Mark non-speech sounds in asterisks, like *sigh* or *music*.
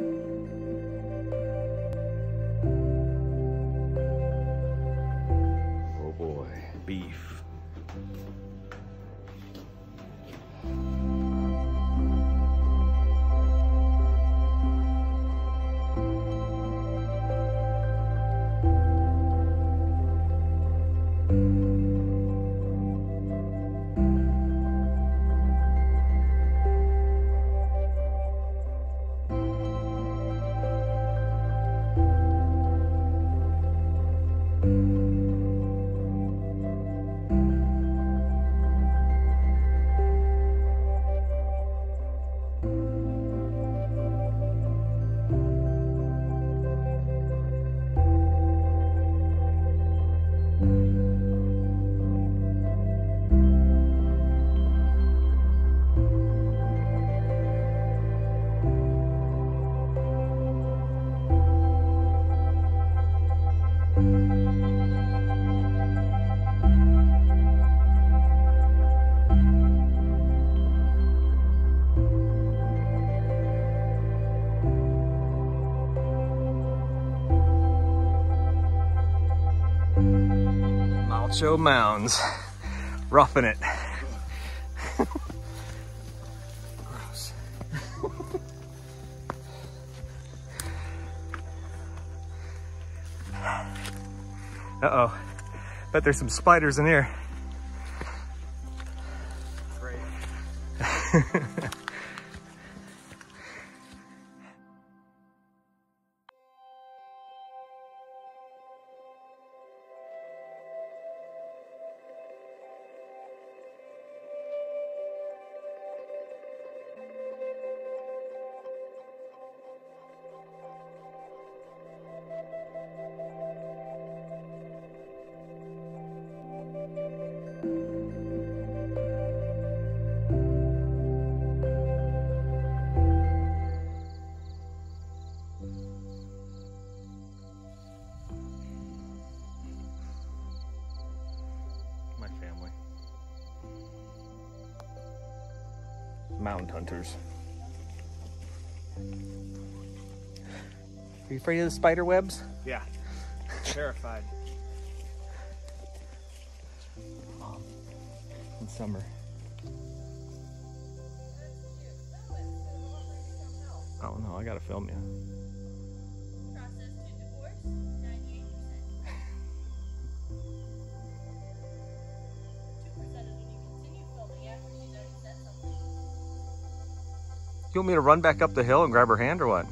Oh boy, beef. Malchow Mounds. Roughing it. Gross. Uh-oh. Bet there's some spiders in here. Great. *laughs* My family. Mountain hunters. Are you afraid of the spider webs? Yeah. Terrified. In summer. I don't know. I gotta film you. You want me to run back up the hill and grab her hand or what?